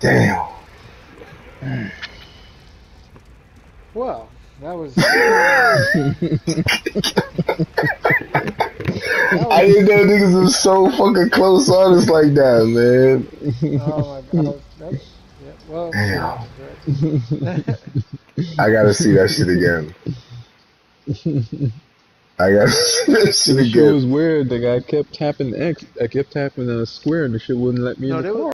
Damn. Well, that was. I didn't know niggas was so fucking close on us like that, man. oh my god. Yeah, well, Damn. I gotta see that shit again. I gotta see that shit again. It was weird. The guy kept tapping X, I kept tapping uh, square, and the shit wouldn't let me No, in the car.